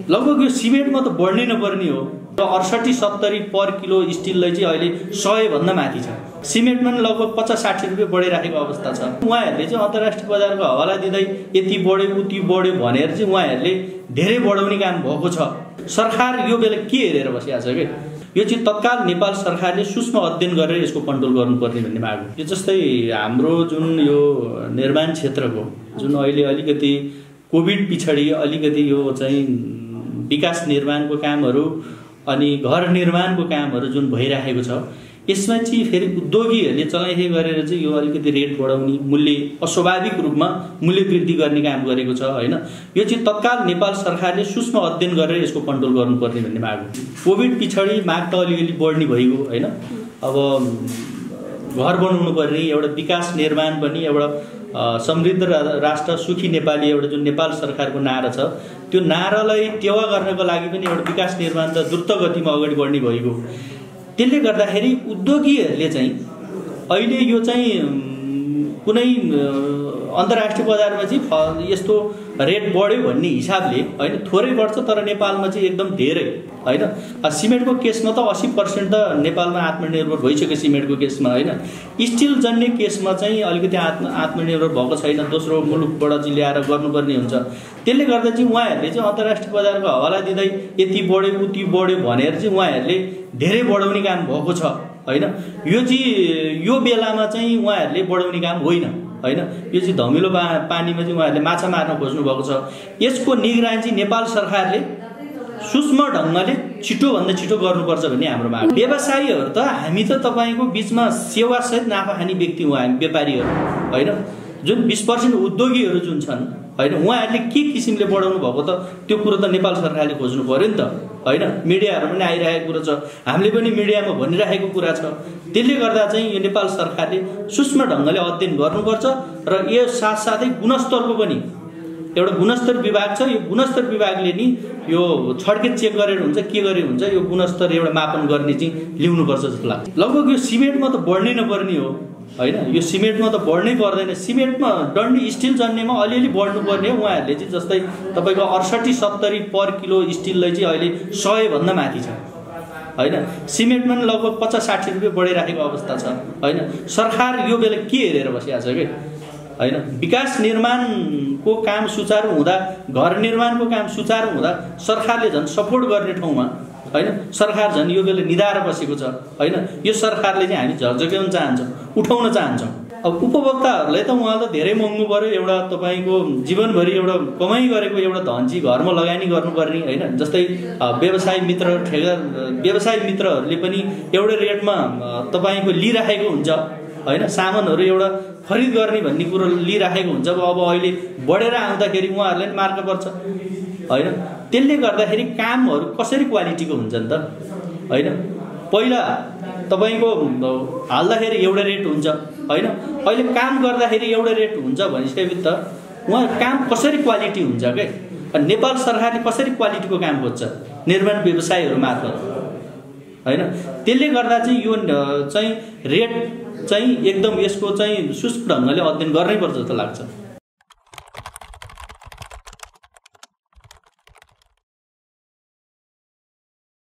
लगभग यो सिमेन्टमा त बढ्नै नपर्ने हो र अडसठी सत्तरी पर किलो स्टिललाई चाहिँ अहिले सयभन्दा माथि छ। सिमेन्टमा पनि लगभग पचास साठी रुपियाँ बढिराखेको अवस्था छ। उहाँहरूले चाहिँ अन्तर्राष्ट्रिय बजारको हवाला दिँदै यति बढ्यो उति बढ्यो भनेर चाहिँ उहाँहरूले धेरै बढाउने काम भएको छ। सरकार यो बेला के हेरेर बसिरहेको छ कि? यो चाहिँ तत्काल नेपाल सरकारले सूक्ष्म अध्ययन गरेर यसको कन्ट्रोल गर्नुपर्ने भन्ने माग हो। यो जस्तै हाम्रो जुन यो निर्माण क्षेत्रको जुन अहिले अलिकति कोभिड पछाडि अलिकति यो चाहिँ विकास निर्माणको कामहरू अनि घर निर्माणको कामहरू जुन भइरहेको छ यसमा चाहिँ फेरि उद्योगीहरूले चलाइखे गरेर चाहिँ यो अलिकति रेट बढाउने मूल्य अस्वाभाविक रूपमा मूल्य वृद्धि गर्ने काम गरेको छ होइन? यो चाहिँ तत्काल नेपाल सरकारले सूक्ष्म अध्ययन गरेर यसको कन्ट्रोल गर्नुपर्ने भन्ने माग कोभिड पछाडि माग त अलिअलि बढ्ने भइगयो होइन? अब घर बनाउनु पर्ने एउटा विकास निर्माण पनि एउटा समृद्ध राष्ट्र सुखी नेपाली एउटा जुन नेपाल सरकारको नारा छ त्यो नारालाई टेवा गर्नको लागि पनि एउटा विकास निर्माण त द्रुत गतिमा अगाडि बढ्ने भइगयो त्यसले गर्दाखेरि उद्योगीहरूले चाहिँ अहिले यो चाहिँ कुनै अन्तर्राष्ट्रिय बजारमा चाहिँ यस्तो रेट बढ्यो भन्ने हिसाबले होइन थोरै बढ्छ तर नेपालमा चाहिँ एकदम धेरै होइन? सिमेन्टको केसमा त असी पर्सेन्ट त नेपालमा आत्मनिर्भर भइसक्यो सिमेन्टको केसमा होइन? स्टिल जन्ने केसमा चाहिँ अलिकति आत्म आत्मनिर्भर भएको छैन दोस्रो मुलुकबाट चाहिँ ल्याएर गर्नुपर्ने हुन्छ। त्यसले गर्दा चाहिँ उहाँहरूले चाहिँ अन्तर्राष्ट्रिय बजारको हवाला दिँदै यति बढ्यो उति बढ्यो भनेर चाहिँ उहाँहरूले धेरै बढाउने काम भएको छ होइन? यो चाहिँ यो बेलामा चाहिँ उहाँहरूले बढाउने काम होइन। होइन? यो चाहिँ धमिलो पानीमा चाहिँ उहाँहरूले माछा मार्न खोज्नु भएको छ। यसको निगरानी चाहिँ नेपाल सरकारले सूक्ष्म ढङ्गले छिटोभन्दा छिटो गर्नुपर्छ भन्ने हाम्रो माग व्यवसायीहरू त हामी त तपाईँको बिचमा सेवासहित नाफा खाने व्यक्ति हो हामी व्यापारीहरू होइन? जुन बिस पर्सेन्ट उद्योगीहरू जुन छन् होइन? उहाँहरूले के किसिमले बढाउनु भएको त त्यो कुरो त नेपाल सरकारले खोज्नु पऱ्यो नि त। होइन? मिडियाहरू पनि आइरहेको कुरो छ। हामीले पनि मिडियामा भनिरहेको कुरा छ। त्यसले गर्दा चाहिँ यो नेपाल सरकारले सूक्ष्म ढङ्गले अध्ययन गर्नुपर्छ र यो साथसाथै गुणस्तरको पनि एउटा गुणस्तर विभाग छ। यो गुणस्तर विभागले नि यो छड्के चेक गरेर हुन्छ के गरेर हुन्छ यो गुणस्तर एउटा मापन गर्ने चाहिँ ल्याउनुपर्छ जस्तो लाग्छ। लगभग यो सिमेन्टमा त बढ्नै नपर्ने हो। होइन? यो सिमेन्टमा त बढ्नै पर्दैन। सिमेन्टमा डन्डी स्टिल जन्नेमा अलिअलि बढ्नुपर्ने हो उहाँहरूले चाहिँ जस्तै तपाईँको अडसठी सत्तरी पर किलो स्टिललाई चाहिँ अहिले सयभन्दा माथि छ। होइन? सिमेन्टमा पनि लगभग पचास साठी रुपियाँ बढिराखेको अवस्था छ। होइन? सरकार यो बेला के हेरेर बसिरहेको छ कि? होइन? विकास निर्माणको काम सुचारू हुँदा घर निर्माणको काम सुचारू हुँदा सरकारले झन् सपोर्ट गर्ने ठाउँमा होइन? सरकार झन् यो बेला निधाएर बसेको छ होइन? यो सरकारले चाहिँ हामी झर्झक्याउन चाहन्छौँ उठाउन चाहन्छौँ। अब उपभोक्ताहरूलाई त उहाँलाई त धेरै महँगो पऱ्यो एउटा तपाईँको जीवनभरि एउटा कमाइ गरेको एउटा धन चाहिँ घरमा लगानी गर्नुपर्ने होइन? जस्तै व्यवसाय मित्र ठेगा व्यवसाय मित्रहरूले पनि एउटै रेटमा तपाईँको लिइराखेको हुन्छ होइन? सामानहरू एउटा खरिद गर्ने भन्ने कुरो लिइराखेको हुन्छ। अब अहिले बढेर आउँदाखेरि उहाँहरूलाई मार्क पर्छ होइन? त्यसले गर्दाखेरि कामहरू कसरी क्वालिटीको हुन्छ नि त? होइन? पहिला तपाईँको हाल्दाखेरि एउटा रेट हुन्छ होइन? अहिले काम गर्दाखेरि एउटा रेट हुन्छ भनिसकेपछि त उहाँ काम कसरी क्वालिटी हुन्छ क्या नेपाल सरकारले कसरी क्वालिटीको काम खोज्छ? निर्माण व्यवसायहरू मार्फत होइन? त्यसले गर्दा चाहिँ यो चाहिँ रेट चाहिँ एकदम यसको चाहिँ सुस्त ढङ्गले अध्ययन गर्नैपर्छ जस्तो लाग्छ।